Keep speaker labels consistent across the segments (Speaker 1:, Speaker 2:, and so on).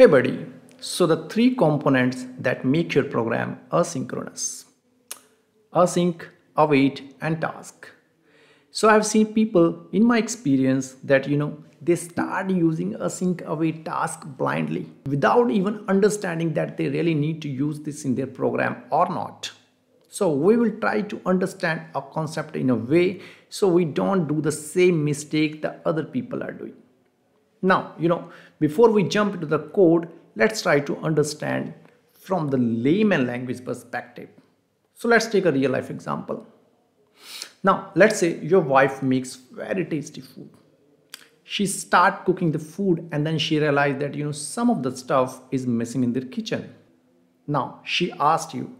Speaker 1: Hey buddy, so the three components that make your program asynchronous async, await, and task. So I've seen people in my experience that you know they start using async await task blindly without even understanding that they really need to use this in their program or not. So we will try to understand a concept in a way so we don't do the same mistake that other people are doing. Now, you know, before we jump into the code, let's try to understand from the layman language perspective. So let's take a real life example. Now, let's say your wife makes very tasty food. She start cooking the food and then she realized that you know some of the stuff is missing in their kitchen. Now, she asked you,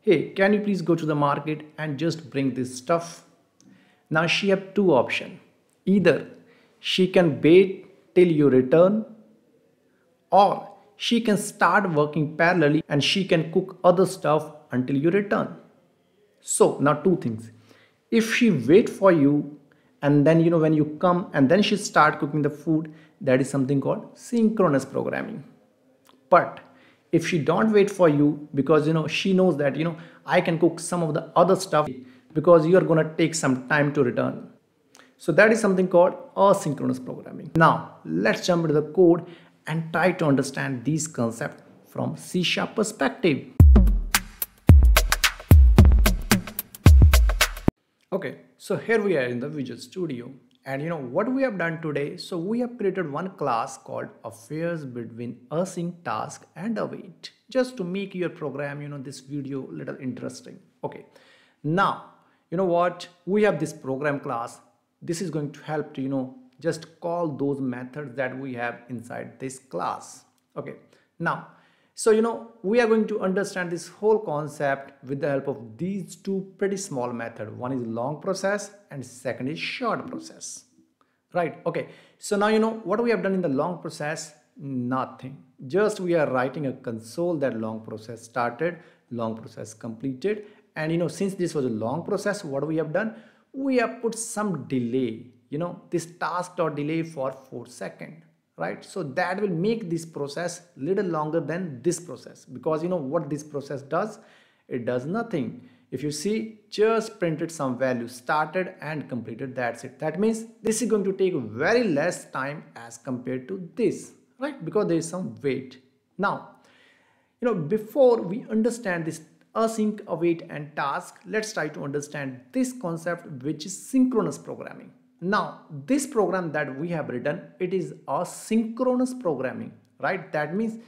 Speaker 1: "Hey, can you please go to the market and just bring this stuff?" Now, she have two options. Either she can wait till you return or she can start working parallelly and she can cook other stuff until you return. So now two things. If she wait for you and then you know when you come and then she start cooking the food that is something called synchronous programming. But if she don't wait for you because you know she knows that you know i can cook some of the other stuff because you are going to take some time to return. So that is something called asynchronous programming. Now let's jump into the code and try to understand these concepts from C Sharp perspective. Okay, so here we are in the Visual Studio. And you know what we have done today? So we have created one class called affairs between async task and await. Just to make your program you know this video little interesting. Okay now you know what? We have this program class. This is going to help to you know just call those methods that we have inside this class. Okay now so you know we are going to understand this whole concept with the help of these two pretty small method. One is long process and second is short process. Right okay so now you know what we have done in the long process? Nothing. Just we are writing a console that long process started long process completed. And you know since this was a long process what we have done? We have put some delay you know this task dot delay for 4 second right? So that will make this process little longer than this process because you know what this process does? It does nothing. If you see just printed some value started and completed that's it. That means this is going to take very less time as compared to this right? Because there is some wait now you know before we understand this async, await and task, let's try to understand this concept which is synchronous programming. Now, this program that we have written, it is a synchronous programming, right? That means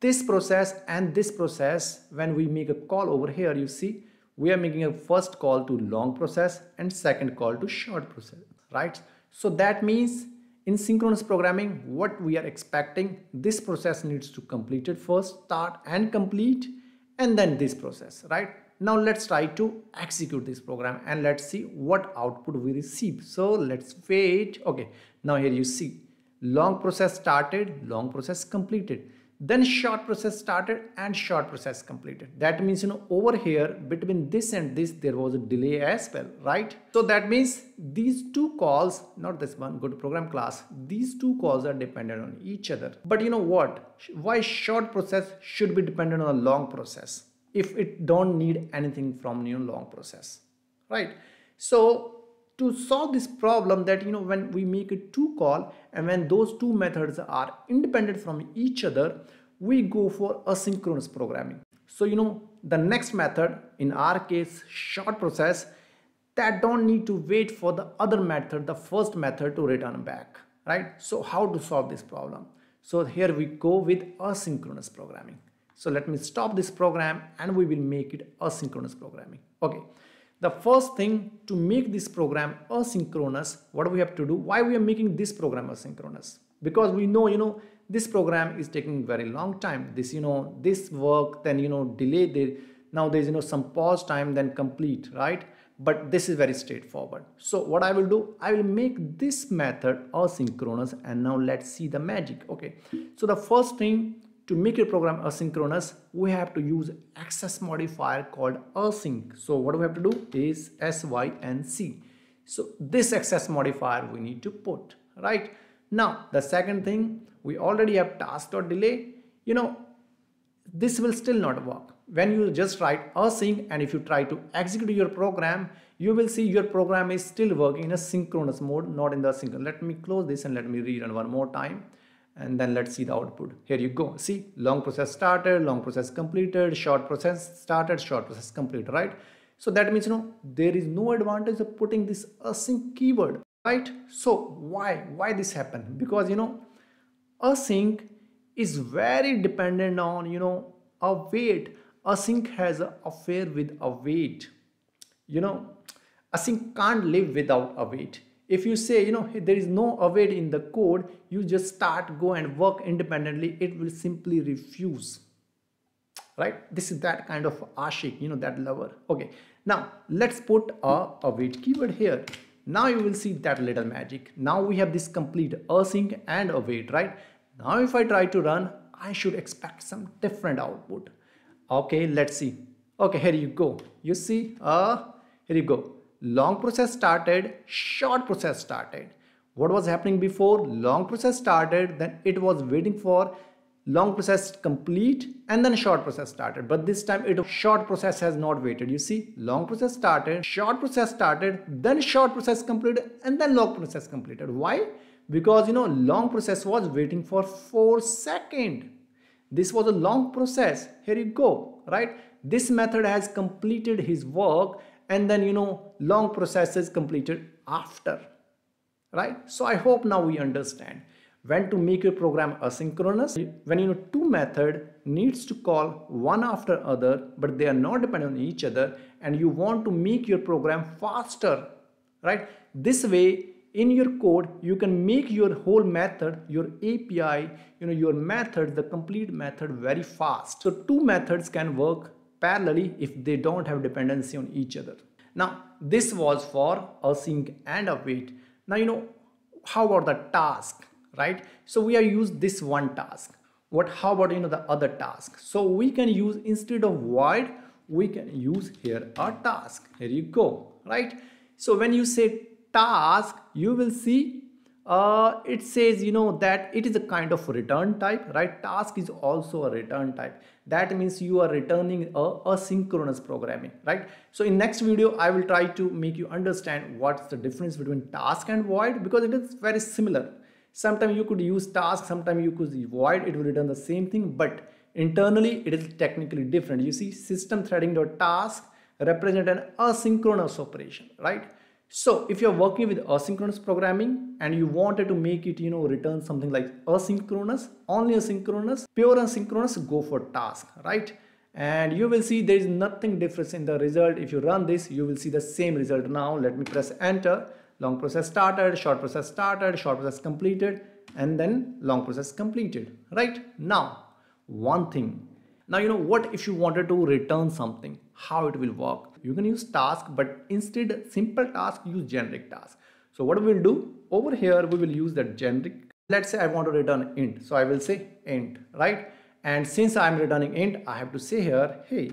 Speaker 1: this process and this process, when we make a call over here, you see, we are making a first call to long process and second call to short process, right? So that means in synchronous programming, what we are expecting, this process needs to complete it first, start and complete and then this process right? Now let's try to execute this program and let's see what output we receive. So let's wait. Okay now here you see. Long process started long process completed then short process started and short process completed. That means you know over here between this and this there was a delay as well right? So that means these two calls not this one go to program class these two calls are dependent on each other. But you know what? Why short process should be dependent on a long process if it don't need anything from know long process right? So to solve this problem that you know when we make a two call and when those two methods are independent from each other we go for asynchronous programming. So you know the next method in our case short process that don't need to wait for the other method the first method to return back right? So how to solve this problem? So here we go with asynchronous programming. So let me stop this program and we will make it asynchronous programming. Okay the first thing to make this program asynchronous what we have to do why we are making this program asynchronous? Because we know you know this program is taking very long time. This you know this work then you know delay there now there's you know some pause time then complete right? But this is very straightforward. So what i will do i will make this method asynchronous and now let's see the magic okay? So the first thing to make your program asynchronous we have to use access modifier called async. So what we have to do is sync so this access modifier we need to put right? Now the second thing we already have task dot delay. You know this will still not work. When you just write async and if you try to execute your program you will see your program is still working in a synchronous mode not in the synchronous let me close this and let me rerun one more time and then let's see the output. Here you go. See long process started long process completed short process started short process completed right? So that means you know there is no advantage of putting this async keyword right? So why why this happened because you know async is very dependent on you know a await async has a affair with await you know async can't live without await if you say you know there is no await in the code you just start go and work independently it will simply refuse. Right? This is that kind of ashik you know that lover. Okay. Now let's put a await keyword here. Now you will see that little magic. Now we have this complete async and await right? Now if i try to run i should expect some different output. Okay let's see. Okay here you go. You see uh here you go long process started short process started. What was happening before? Long process started then it was waiting for long process complete and then short process started. But this time it short process has not waited. You see long process started short process started then short process completed and then long process completed. Why? Because you know long process was waiting for 4 second. This was a long process. Here you go right? This method has completed his work and then you know long process is completed after right? So i hope now we understand. When to make your program asynchronous when you know two method needs to call one after other but they are not dependent on each other and you want to make your program faster right? This way in your code you can make your whole method your api you know your method the complete method very fast. So two methods can work parallelly if they don't have dependency on each other. Now this was for a async and a await. Now you know how about the task right? So we are used this one task. What how about you know the other task? So we can use instead of void we can use here a task. Here you go right? So when you say task you will see uh, it says you know that it is a kind of return type right? Task is also a return type. That means you are returning a asynchronous programming right? So in next video i will try to make you understand what's the difference between task and void because it is very similar. Sometimes you could use task sometimes you could use void it will return the same thing but internally it is technically different. You see system threading dot task represent an asynchronous operation right so if you're working with asynchronous programming and you wanted to make it, you know, return something like asynchronous, only asynchronous, pure asynchronous, go for task, right? And you will see there is nothing difference in the result. If you run this, you will see the same result. Now let me press enter. Long process started, short process started, short process completed, and then long process completed, right? Now, one thing. Now, you know what if you wanted to return something, how it will work you can use task but instead simple task use generic task. So what we'll do over here we will use that generic. Let's say i want to return int. So i will say int right? And since i'm returning int i have to say here hey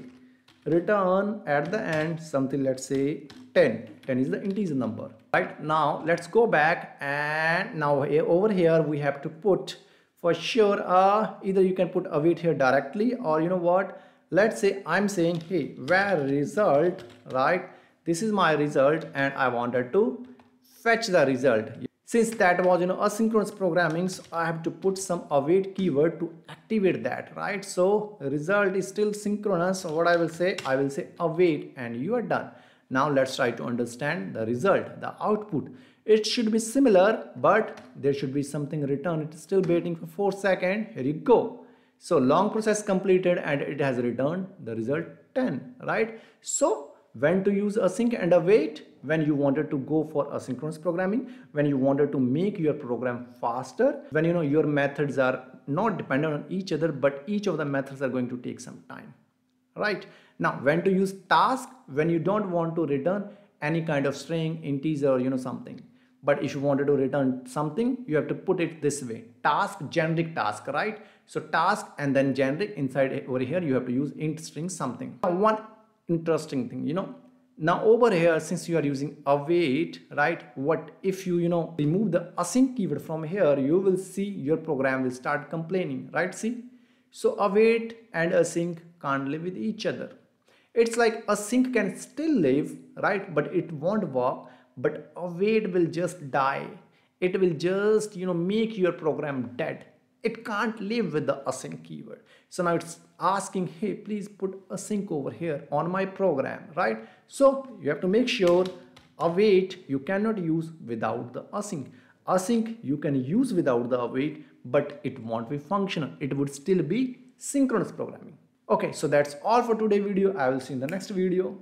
Speaker 1: return at the end something let's say 10 10 is the integer number right? Now let's go back and now over here we have to put for sure uh either you can put await here directly or you know what let's say i'm saying hey var result right? This is my result and i wanted to fetch the result. Since that was you know asynchronous programming so i have to put some await keyword to activate that right? So result is still synchronous. So what i will say? I will say await and you are done. Now let's try to understand the result the output. It should be similar but there should be something returned it's still waiting for four seconds. Here you go so long process completed and it has returned the result 10, right? So when to use async and await when you wanted to go for asynchronous programming, when you wanted to make your program faster, when you know your methods are not dependent on each other, but each of the methods are going to take some time, right? Now, when to use task, when you don't want to return any kind of string, integer, you know, something. But if you wanted to return something, you have to put it this way, task, generic task, right? So task and then generic inside over here, you have to use int string something. Now, one interesting thing, you know, now over here since you are using await right? What if you you know remove the async keyword from here you will see your program will start complaining right? See? So await and async can't live with each other. It's like async can still live right? But it won't work but await will just die. It will just you know make your program dead. It can't live with the async keyword. So now it's asking hey please put async over here on my program right? So you have to make sure await you cannot use without the async. Async you can use without the await but it won't be functional. It would still be synchronous programming. Okay so that's all for today video. I will see you in the next video